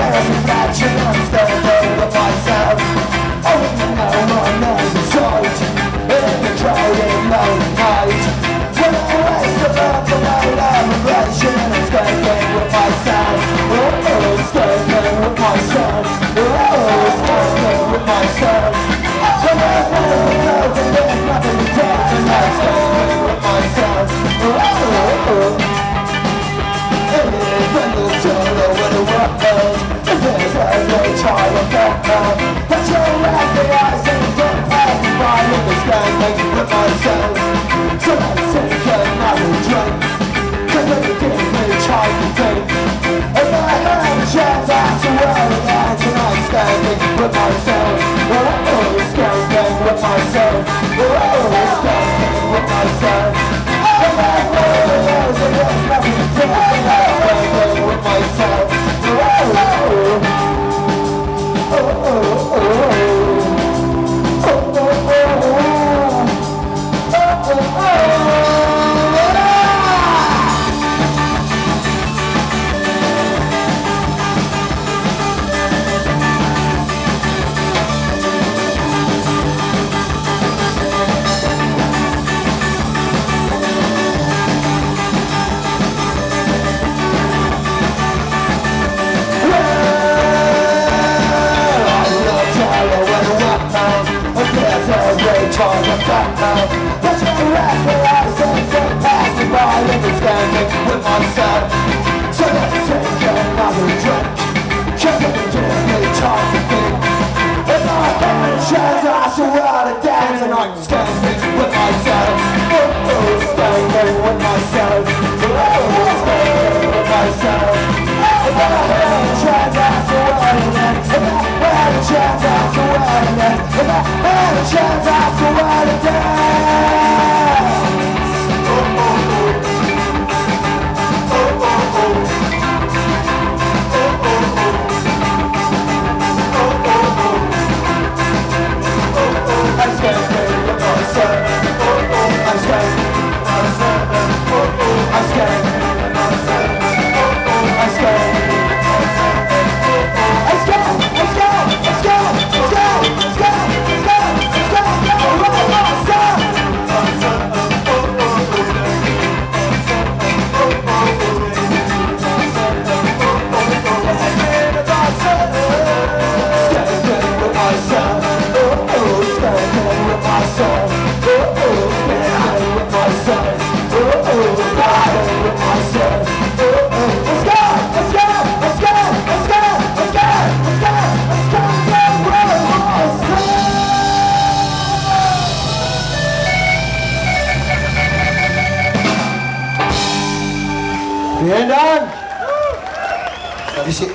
Vamos, take If I had a chance I swear I'd tonight standing with myself Well I'm always standing with myself with myself So let's take another drink Vielen Dank. Das ist die